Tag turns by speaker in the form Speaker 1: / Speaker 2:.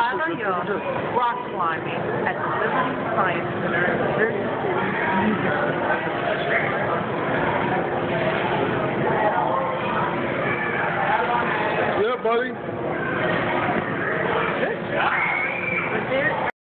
Speaker 1: Tyler Young rock climbing at the Liberty Science Center in Liberty City, New Jersey. Yeah, buddy.